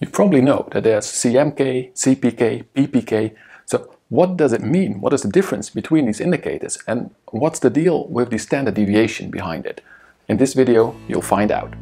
You probably know that there's CMK, CPK, PPK. So what does it mean? What is the difference between these indicators? And what's the deal with the standard deviation behind it? In this video, you'll find out.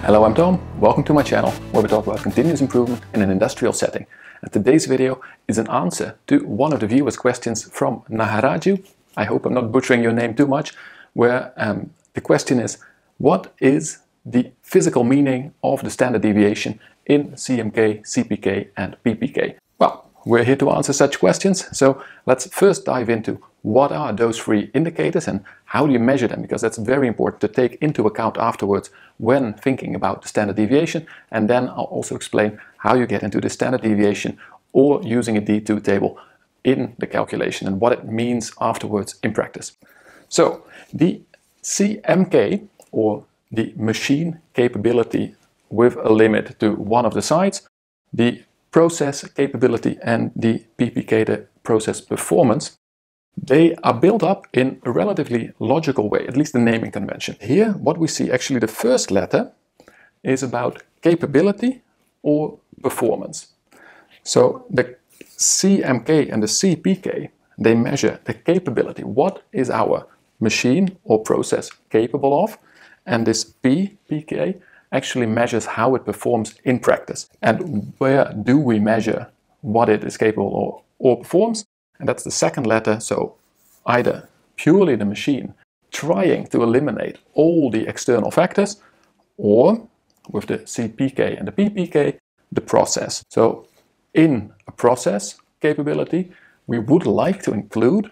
Hello, I'm Tom. Welcome to my channel where we talk about continuous improvement in an industrial setting. And today's video is an answer to one of the viewers' questions from Naharaju. I hope I'm not butchering your name too much, where um, the question is, what is the physical meaning of the standard deviation in CMK, CPK and PPK? Well, we're here to answer such questions, so let's first dive into what are those three indicators and how do you measure them, because that's very important to take into account afterwards when thinking about the standard deviation, and then I'll also explain how you get into the standard deviation or using a D2 table in the calculation and what it means afterwards in practice. So the CMK or the machine capability with a limit to one of the sides, the process capability and the PPK, the process performance, they are built up in a relatively logical way, at least the naming convention. Here, what we see, actually the first letter is about capability or performance. So the CMK and the CPK, they measure the capability. What is our machine or process capable of? And this PPK actually measures how it performs in practice. And where do we measure what it is capable of or performs? And that's the second letter. So either purely the machine trying to eliminate all the external factors, or with the CPK and the PPK, the process. So in a process capability, we would like to include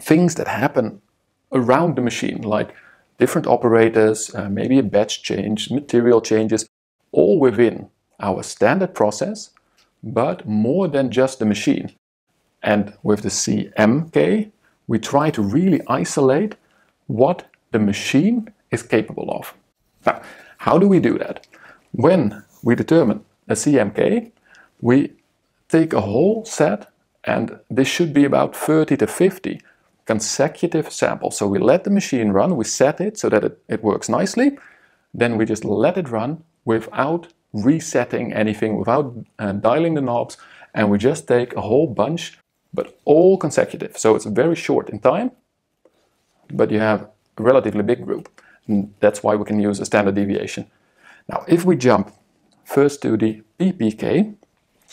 things that happen around the machine, like different operators, uh, maybe a batch change, material changes, all within our standard process, but more than just the machine. And with the CMK, we try to really isolate what the machine is capable of. Now, how do we do that? When we determine a CMK, we take a whole set, and this should be about 30 to 50 consecutive samples. So we let the machine run, we set it so that it, it works nicely, then we just let it run without resetting anything, without uh, dialing the knobs, and we just take a whole bunch, but all consecutive. So it's very short in time, but you have a relatively big group. And that's why we can use a standard deviation. Now, if we jump first to the PPK,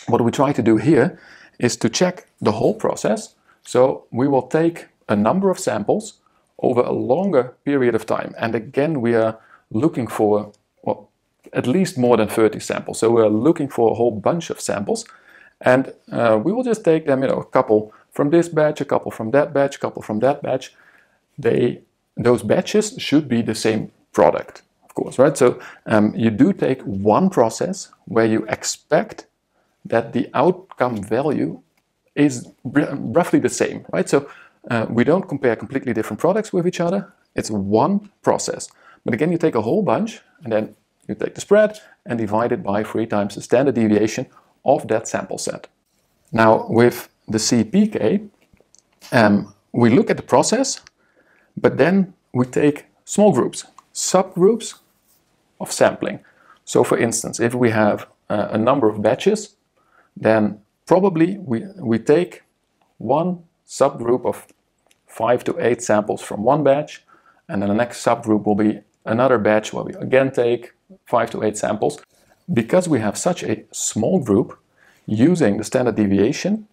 what we try to do here is to check the whole process. So we will take a number of samples over a longer period of time. And again, we are looking for well, at least more than 30 samples. So we're looking for a whole bunch of samples. And uh, we will just take them, you know, a couple from this batch, a couple from that batch, a couple from that batch. They, those batches should be the same product, of course, right? So um, you do take one process where you expect that the outcome value is roughly the same, right? So uh, we don't compare completely different products with each other. It's one process. But again, you take a whole bunch and then you take the spread and divide it by three times the standard deviation of that sample set. Now with the CPK, um, we look at the process, but then we take small groups, subgroups of sampling. So for instance, if we have uh, a number of batches, then probably we, we take one subgroup of five to eight samples from one batch, and then the next subgroup will be another batch where we again take five to eight samples. Because we have such a small group, using the standard deviation,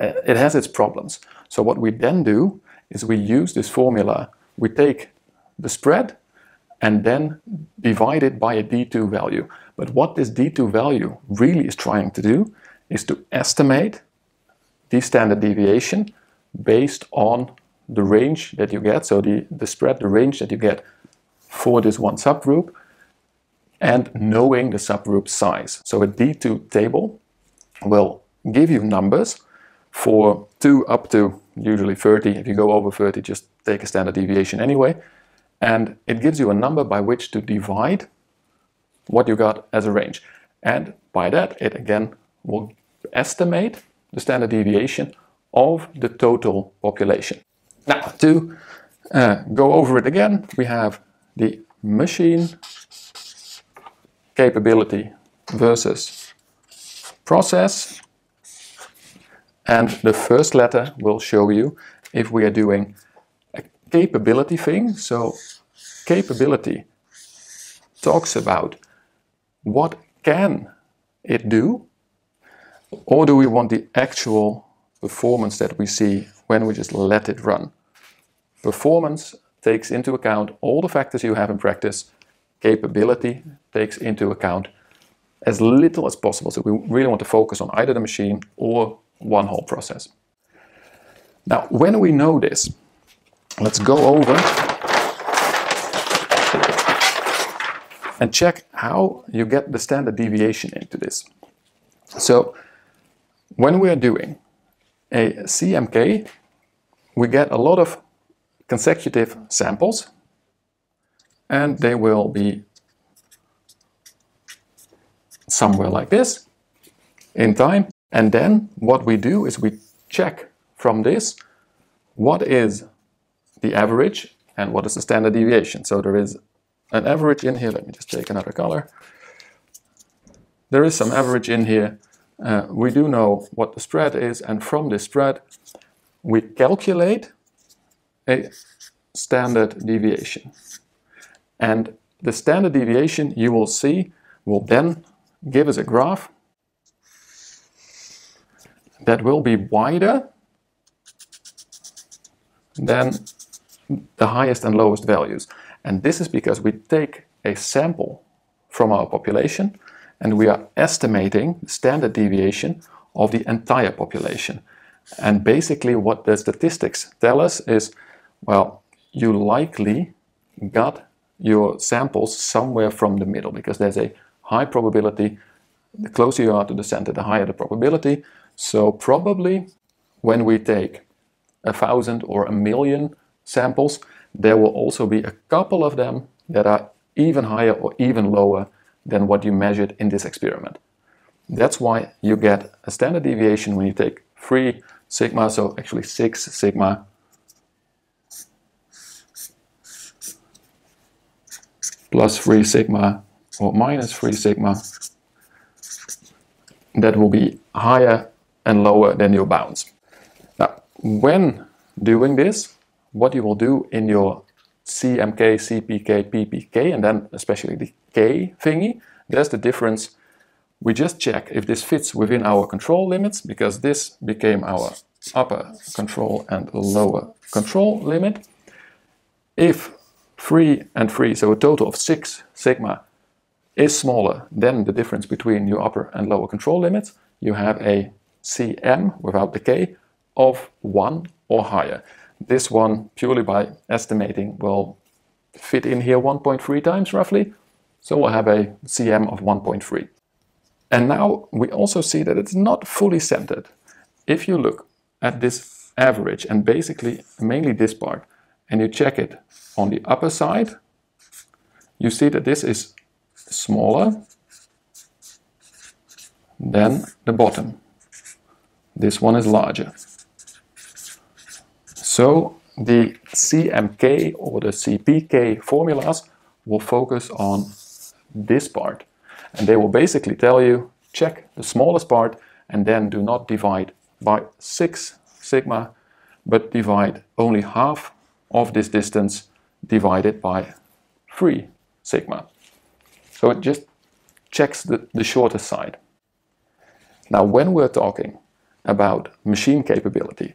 uh, it has its problems. So what we then do is we use this formula. We take the spread and then divide it by a D2 value. But what this D2 value really is trying to do is to estimate the standard deviation based on the range that you get, so the, the spread, the range that you get for this one subgroup, and knowing the subgroup size. So a D2 table will give you numbers for 2 up to usually 30. If you go over 30, just take a standard deviation anyway. And it gives you a number by which to divide what you got as a range. And by that, it again will estimate the standard deviation of the total population. Now, to uh, go over it again, we have the machine capability versus process. And the first letter will show you if we are doing a capability thing. So capability talks about what can it do or do we want the actual performance that we see when we just let it run? Performance takes into account all the factors you have in practice. Capability takes into account as little as possible. So we really want to focus on either the machine or one whole process. Now, when we know this, let's go over and check how you get the standard deviation into this. So when we are doing a CMK, we get a lot of consecutive samples and they will be somewhere like this in time. And then what we do is we check from this what is the average and what is the standard deviation. So there is an average in here. Let me just take another color. There is some average in here. Uh, we do know what the spread is, and from this spread, we calculate a standard deviation. And the standard deviation you will see will then give us a graph that will be wider than the highest and lowest values. And this is because we take a sample from our population and we are estimating the standard deviation of the entire population. And basically what the statistics tell us is, well, you likely got your samples somewhere from the middle because there's a high probability, the closer you are to the center, the higher the probability. So probably when we take a thousand or a million samples, there will also be a couple of them that are even higher or even lower than what you measured in this experiment. That's why you get a standard deviation when you take 3 sigma, so actually 6 sigma plus 3 sigma or minus 3 sigma. That will be higher and lower than your bounds. Now, when doing this, what you will do in your CMK, CPK, PPK, and then especially the K thingy, there's the difference. We just check if this fits within our control limits, because this became our upper control and lower control limit. If 3 and 3, so a total of 6 sigma, is smaller than the difference between your upper and lower control limits, you have a CM without the K of 1 or higher. This one, purely by estimating, will fit in here 1.3 times roughly. So we'll have a CM of 1.3. And now we also see that it's not fully centered. If you look at this average and basically mainly this part, and you check it on the upper side, you see that this is smaller than the bottom. This one is larger. So the CMK or the CPK formulas will focus on this part. And they will basically tell you, check the smallest part and then do not divide by 6 sigma, but divide only half of this distance divided by 3 sigma. So it just checks the, the shortest side. Now, when we're talking about machine capability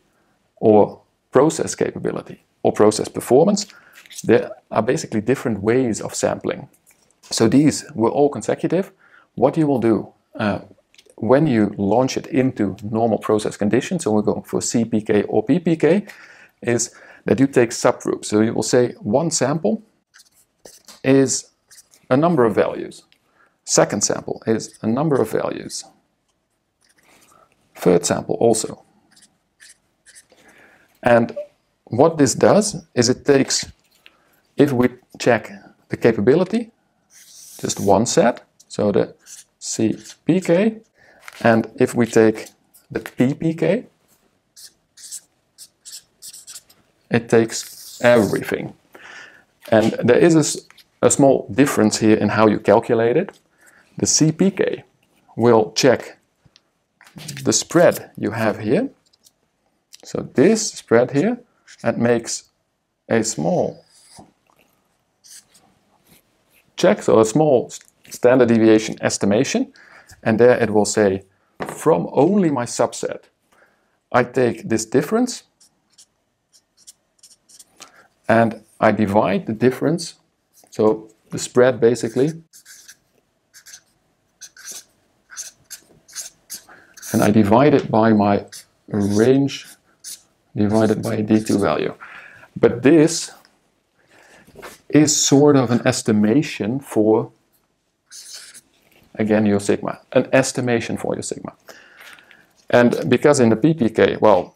or process capability or process performance, there are basically different ways of sampling. So these were all consecutive. What you will do uh, when you launch it into normal process conditions, so we're going for CPK or PPK, is that you take subgroups. So you will say one sample is a number of values. Second sample is a number of values. Third sample also. And what this does is it takes, if we check the capability, just one set, so the CPK, and if we take the PPK, it takes everything. And there is a, a, small difference here in how you calculate it. The CPK will check the spread you have here. So this spread here, and makes a small check, so a small standard deviation estimation, and there it will say, from only my subset, I take this difference and I divide the difference, so the spread basically, and I divide it by my range divided by a D2 value. But this is sort of an estimation for, again, your sigma, an estimation for your sigma. And because in the PPK, well,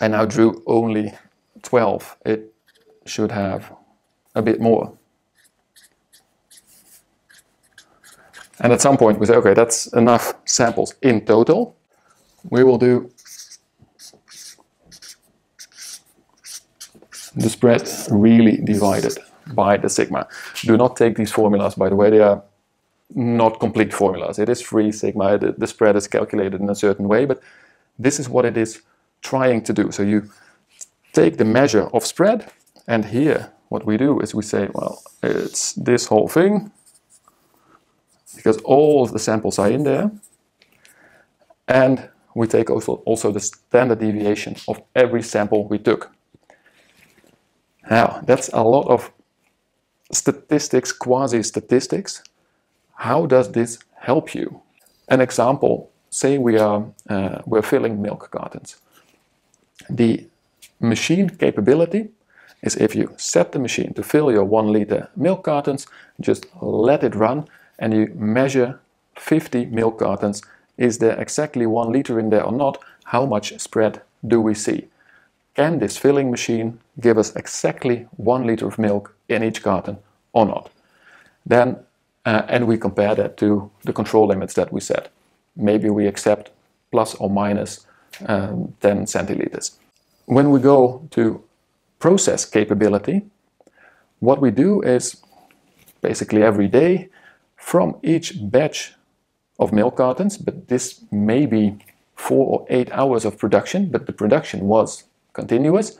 I now drew only 12, it should have a bit more. And at some point we say, okay, that's enough samples in total. We will do the spread really divided by the sigma. Do not take these formulas, by the way, they are not complete formulas. It is free sigma, the, the spread is calculated in a certain way, but this is what it is trying to do. So you take the measure of spread, and here what we do is we say, well, it's this whole thing, because all of the samples are in there, and we take also, also the standard deviation of every sample we took. Now, that's a lot of statistics, quasi-statistics. How does this help you? An example, say we are uh, we're filling milk cartons. The machine capability is if you set the machine to fill your one liter milk cartons, just let it run and you measure 50 milk cartons. Is there exactly one liter in there or not? How much spread do we see? Can this filling machine give us exactly one liter of milk in each carton or not? Then, uh, and we compare that to the control limits that we set. Maybe we accept plus or minus um, 10 centiliters. When we go to process capability, what we do is basically every day from each batch of milk cartons, but this may be four or eight hours of production, but the production was continuous,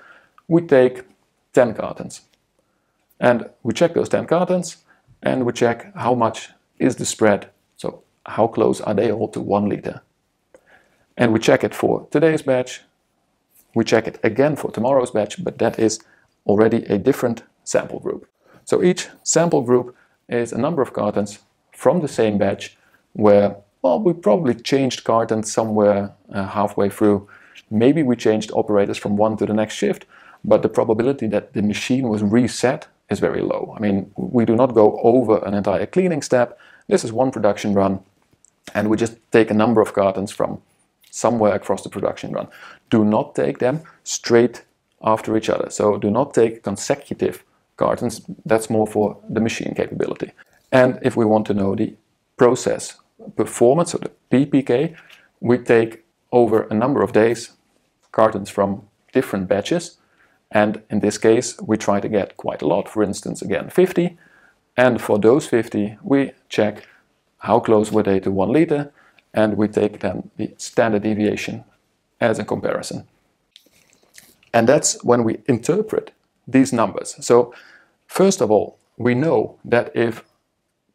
we take 10 cartons. And we check those 10 cartons and we check how much is the spread. So how close are they all to one liter? And we check it for today's batch. We check it again for tomorrow's batch, but that is already a different sample group. So each sample group is a number of cartons from the same batch where, well, we probably changed cartons somewhere uh, halfway through Maybe we changed operators from one to the next shift, but the probability that the machine was reset is very low. I mean, we do not go over an entire cleaning step. This is one production run, and we just take a number of cartons from somewhere across the production run. Do not take them straight after each other. So do not take consecutive cartons. That's more for the machine capability. And if we want to know the process performance, so the PPK, we take over a number of days cartons from different batches. And in this case, we try to get quite a lot, for instance, again, 50. And for those 50, we check how close were they to one liter, and we take then the standard deviation as a comparison. And that's when we interpret these numbers. So first of all, we know that if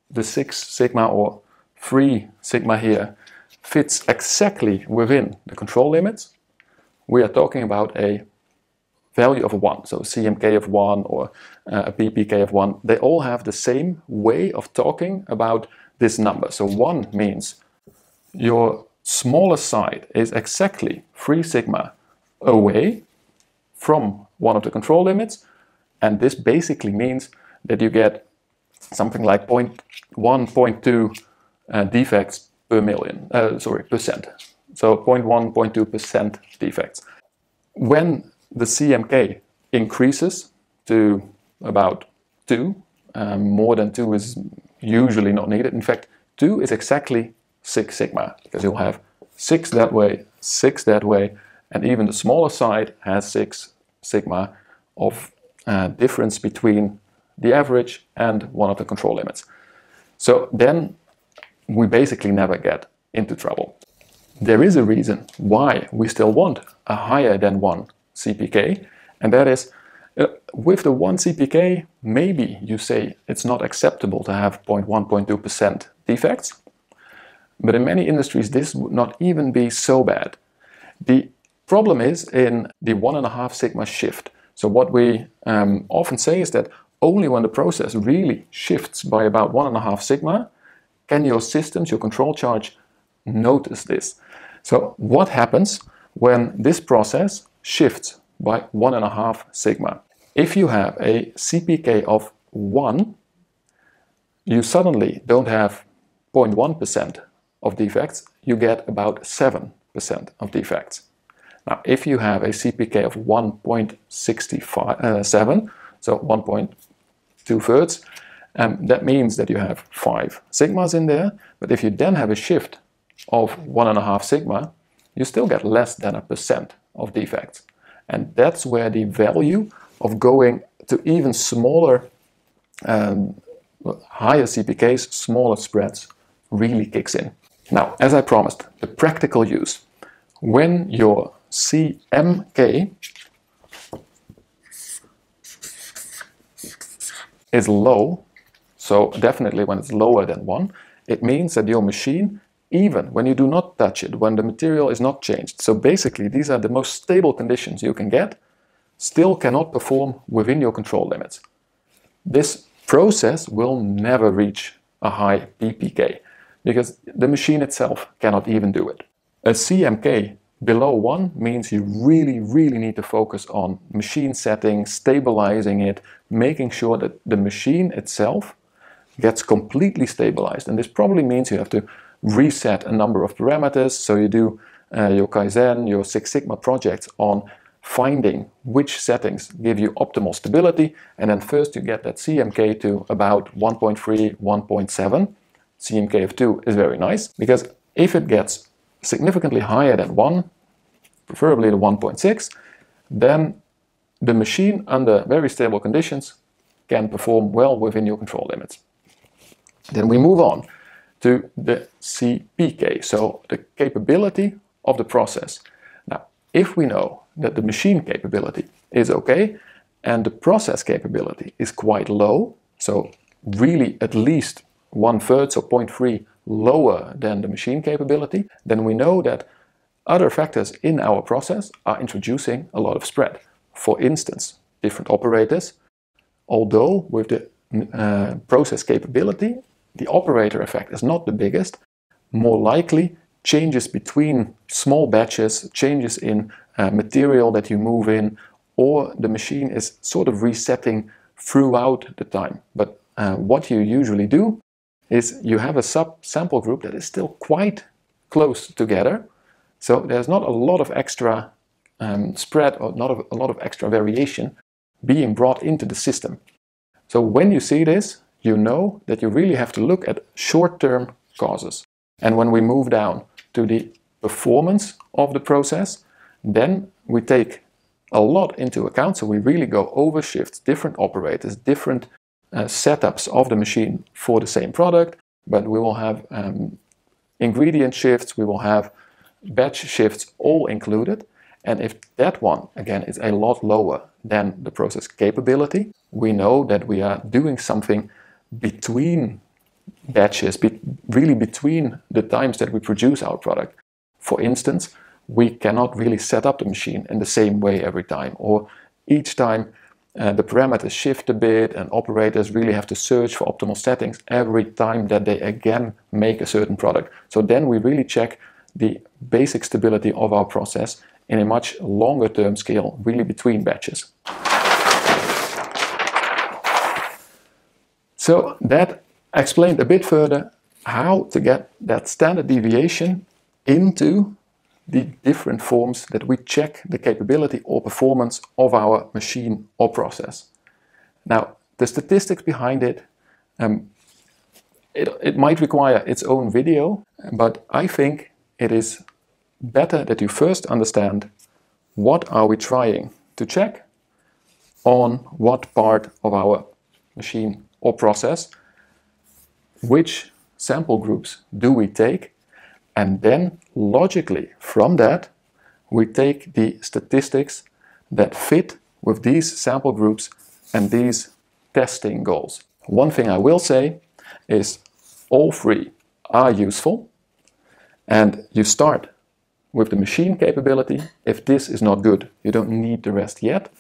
the 6 sigma or 3 sigma here fits exactly within the control limits, we are talking about a value of 1. So CMK of 1 or uh, a PPK of 1, they all have the same way of talking about this number. So 1 means your smallest side is exactly 3 sigma away from one of the control limits. And this basically means that you get something like 0.1, 0.2 uh, defects per million, uh, sorry, percent. So 0.1, 0.2% defects. When the CMK increases to about 2, um, more than 2 is usually not needed. In fact, 2 is exactly 6 sigma, because you'll have 6 that way, 6 that way, and even the smaller side has 6 sigma of uh, difference between the average and one of the control limits. So then we basically never get into trouble. There is a reason why we still want a higher than 1 CPK, and that is uh, with the 1 CPK, maybe you say it's not acceptable to have 0.1, 0.2% defects, but in many industries this would not even be so bad. The problem is in the 1.5 sigma shift. So what we um, often say is that only when the process really shifts by about 1.5 sigma can your systems, your control charts, notice this. So what happens when this process shifts by 1.5 sigma? If you have a CPK of 1, you suddenly don't have 0.1% of defects, you get about 7% of defects. Now, if you have a CPK of 1.67, uh, so 1.2 thirds, um, that means that you have 5 sigmas in there, but if you then have a shift of 1.5 sigma, you still get less than a percent of defects. And that's where the value of going to even smaller, um, higher CPKs, smaller spreads, really kicks in. Now, as I promised, the practical use. When your CMK is low, so definitely when it's lower than 1, it means that your machine, even when you do not touch it, when the material is not changed, so basically these are the most stable conditions you can get, still cannot perform within your control limits. This process will never reach a high PPK because the machine itself cannot even do it. A CMK below 1 means you really, really need to focus on machine settings, stabilizing it, making sure that the machine itself gets completely stabilized. And this probably means you have to reset a number of parameters. So you do uh, your Kaizen, your Six Sigma projects on finding which settings give you optimal stability and then first you get that CMK to about 1.3, 1.7. CMK of 2 is very nice because if it gets significantly higher than 1, preferably the 1.6, then the machine under very stable conditions can perform well within your control limits. Then we move on to the CPK, so the capability of the process. Now, if we know that the machine capability is okay and the process capability is quite low, so really at least one third, so 0.3 lower than the machine capability, then we know that other factors in our process are introducing a lot of spread. For instance, different operators, although with the uh, process capability, the operator effect is not the biggest, more likely changes between small batches, changes in uh, material that you move in, or the machine is sort of resetting throughout the time. But uh, what you usually do is you have a sub-sample group that is still quite close together. So there's not a lot of extra um, spread or not a lot of extra variation being brought into the system. So when you see this, you know that you really have to look at short-term causes. And when we move down to the performance of the process, then we take a lot into account. So we really go over shifts, different operators, different uh, setups of the machine for the same product, but we will have um, ingredient shifts, we will have batch shifts all included. And if that one, again, is a lot lower than the process capability, we know that we are doing something between batches, be really between the times that we produce our product. For instance, we cannot really set up the machine in the same way every time, or each time uh, the parameters shift a bit and operators really have to search for optimal settings every time that they again make a certain product. So then we really check the basic stability of our process in a much longer term scale, really between batches. So that explained a bit further how to get that standard deviation into the different forms that we check the capability or performance of our machine or process. Now, the statistics behind it, um, it, it might require its own video, but I think it is better that you first understand what are we trying to check on what part of our machine or process, which sample groups do we take? And then logically from that, we take the statistics that fit with these sample groups and these testing goals. One thing I will say is all three are useful and you start with the machine capability. If this is not good, you don't need the rest yet.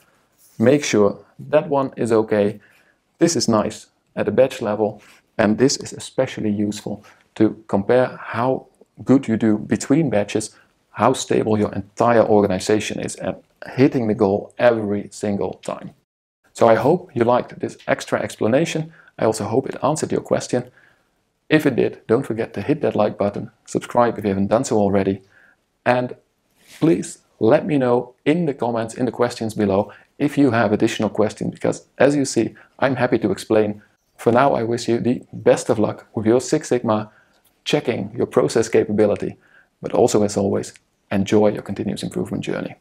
Make sure that one is okay. This is nice at a batch level and this is especially useful to compare how good you do between batches, how stable your entire organization is and hitting the goal every single time. So I hope you liked this extra explanation. I also hope it answered your question. If it did, don't forget to hit that like button, subscribe if you haven't done so already, and please let me know in the comments, in the questions below, if you have additional questions, because as you see, I'm happy to explain. For now, I wish you the best of luck with your Six Sigma, checking your process capability, but also as always, enjoy your continuous improvement journey.